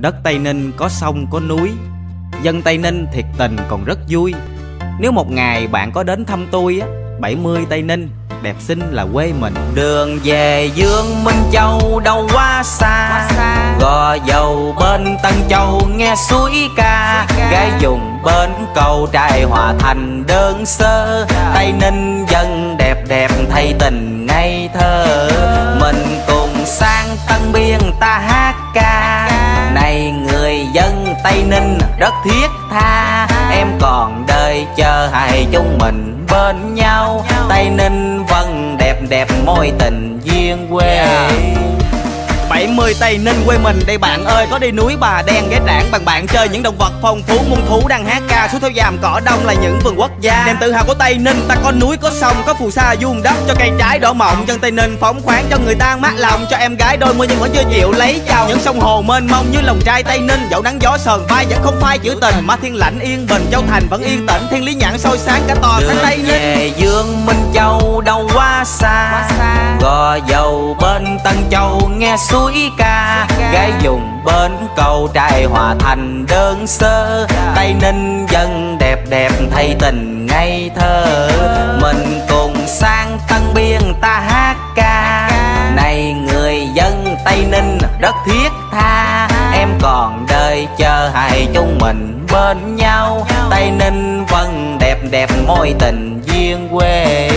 Đất Tây Ninh có sông có núi. Dân Tây Ninh thiệt tình còn rất vui. Nếu một ngày bạn có đến thăm tôi á 70 Tây Ninh đẹp xinh là quê mình. Đường về Dương Minh Châu đâu quá xa, Gò dầu bên Tân Châu nghe suối ca. Gái dùng bên cầu trai hòa thành đơn sơ. Tây Ninh dân đẹp đẹp thay tình ngây thơ. Tây Ninh rất thiết tha. Em còn đời chờ hai chúng mình bên nhau. Tây Ninh vân đẹp đẹp, môi tình duyên quê. 70 Tây Ninh quê mình. Đây bạn ơi Có đi núi bà đen ghé trảng bằng bạn chơi những động vật phong phú muôn thú đang hát ca. Xuống theo dàm cỏ đông là những vườn quốc gia. Niềm tự hào của Tây Ninh ta có núi có sông có phù sa vuông đất. Cho cây trái đỏ mọng Dân Tây Ninh phóng khoáng cho người ta mát lòng. Cho em gái đôi mươi nhưng vẫn chưa chịu lấy chồng. Những sông hồ mênh mông như lòng trai Tây Ninh. Dẫu nắng gió sờn vai vẫn không phai chữ tình. Mà thiên lãnh yên bình châu thành vẫn yên tĩnh. Thiên lý nhãn soi sáng cả tòa thành Tây Ninh. về Dương Minh Châu đâu quá xa dầu bên Tân Châu nghe suối ca. Gái dùng bên cầu trai hòa thành đơn sơ. Tây Ninh dân đẹp đẹp thay tình ngây thơ. Mình cùng sang Tân Biên ta hát ca. Này người dân, Tây Ninh đất thiết tha. Em còn đời chờ hai chúng mình bên nhau. Tây Ninh vân đẹp đẹp, môi tình duyên quê.